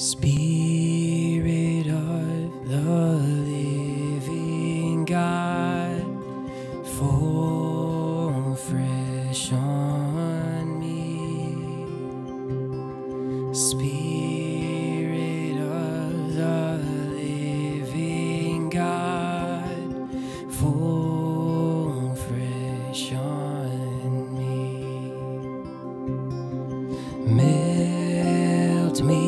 Spirit of the living God, fall fresh on me. Spirit of the living God, fall fresh on me. Melt me